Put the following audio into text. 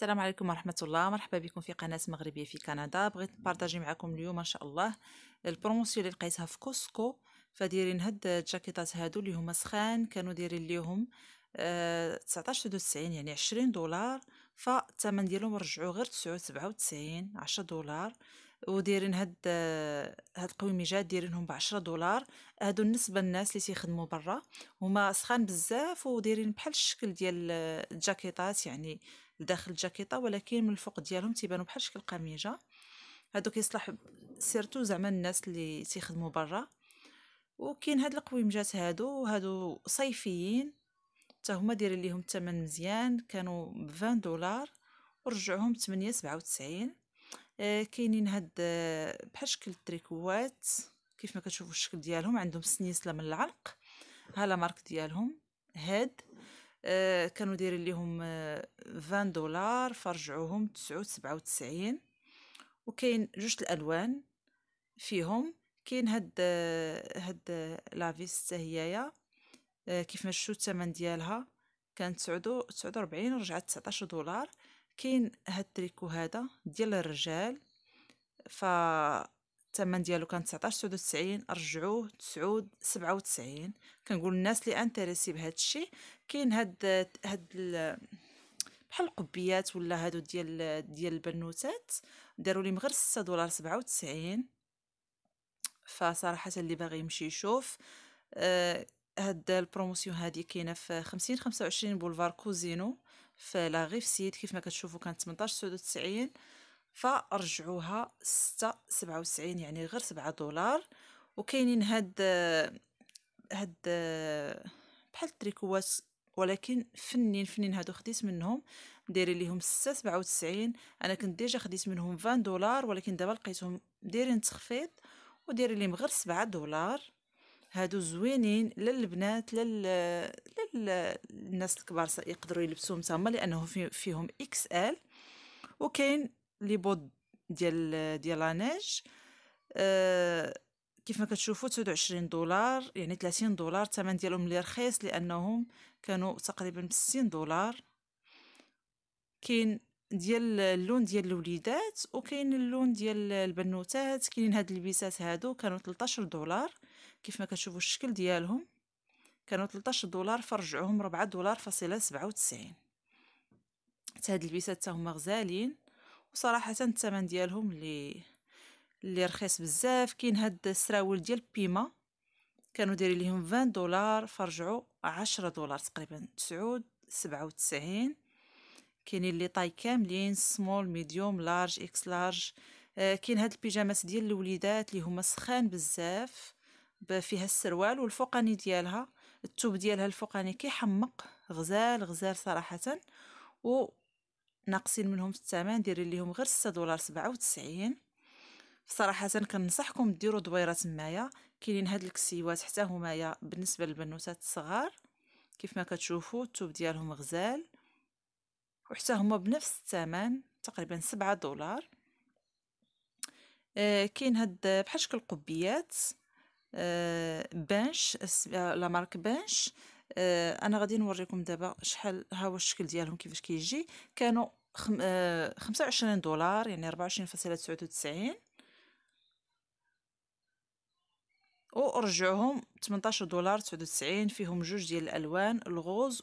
السلام عليكم ورحمة الله. مرحبا بكم في قناة مغربية في كندا. بغيت نبارطاجي معكم اليوم إن شاء الله ال promotion اللي لقيتها في Costco. فدايرين هاد الجاكيطات هادو اللي هما سخان كانوا دايرين ليهم آه 19 90 يعني 20 دولار فالثمن ديالهم رجعوا غير 9 97 10 دولار. ودايرين هاد هاد القويميجات دايرينهم ب 10 دولار. هادو بالنسبة للناس اللي تيخدموا برا. هما سخان بزاف ودايرين بحال الشكل ديال الجاكيطات يعني لداخل الجاكيطة ولكن من الفوق ديالهم تيبانوا بحال شكل قميجة. هادو كيصلح surtout زعما الناس اللي تيخدموا برا. وكاين هاد القويمجات هادو هادو صيفيين. حتى هما دايرين ليهم الثمن مزيان. كانوا ب 20 دولار. ورجعوهم ب 8 97 آه كاينين هاد آه بحال شكل التريكوات كيف ما كتشوفوا الشكل ديالهم عندهم سنيسلة من العلق ها la marque ديالهم هاد آه كانوا دايرين ليهم آه 20 دولار فرجعوهم 9 97 وكاين جوج الألوان فيهم كاين هاد آه هاد la veste حتى هيايا آه كيف ما شفتوا الثمن ديالها كانت 49 ورجعت 19 دولار. كاين هاد التريكو هذا ديال الرجال ف الثمن ديالو كان 19 99 رجعوه 9 97 كنقول الناس اللي intéressés بهذا الشيء كاين هاد هاد بحال القبيات ولا هادو ديال ديال البنوتات داروا لي غير 6 دولار 97 فصراحة اللي باغي يمشي يشوف آه هاد ال promotion هادي كاينة في 50 25 boulevard Cousineau في la Rive-Sud كيف ما كتشوفوا كانت 18 99 فرجعوها 6 97 يعني غير 7 دولار. وكاينين هاد هاد بحال التريكوات ولكن فنين فنين هادو خديت منهم. دايرين ليهم 6 97 أنا كنت déjà خديت منهم 20 دولار ولكن دابا لقيتهم دايرين تخفيض ودايرين ليهم غير 7 دولار. هادو زوينين للبنات لل للناس الكبار يقدروا يلبسوهم تما لأنه في... فيهم XL وكاين لي بود ديال ديال لانيج أه كيف ما كتشوفوا 29 دولار يعني 30 دولار الثمن ديالهم اللي رخيص لأنهم كانوا تقريبا ب 60 دولار. كاين ديال اللون ديال الوليدات وكاين اللون ديال البنوتات كاينين هاد اللبسات هادو كانوا 13 دولار. كيف ما كتشوفوا الشكل ديالهم كانوا 13 دولار فرجعوهم 4 دولار فاصلة 97 حتى هاد البيسات هما غزالين وصراحة الثمن ديالهم اللي اللي رخيص بزاف. كاين هاد السراول ديال بيما كانوا دايرين ليهم 20 دولار فرجعوا 10 دولار تقريبا 9 97 كاينين les tailles كاملين small medium large X-large آه كاين هاد البيجامات ديال الوليدات اللي هما سخان بزاف. فيها السروال والفوقاني ديالها. التوب ديالها الفوقاني كيحمق غزال غزال صراحة. و ناقصين منهم الثمن دايرين ليهم غير 6 دولار 97 صراحة كنصحكم ديروا دويره تمايا كاينين هاد الكسيوات حتى همايا بالنسبة للبنوتات الصغار. كيف ما كتشوفوا التوب ديالهم غزال. وحتى هما بنفس الثمن تقريبا 7 دولار. آه كاين هاد بحال شكل قبيات بانش لا مارك بانش. آه أنا غادي نوريكم دابا شحال ها هو الشكل ديالهم كيفاش كيجي. كانوا خم... آه 25 دولار يعني 24.99 ورجعوهم 18 دولار 99 فيهم جوج ديال الألوان الغوز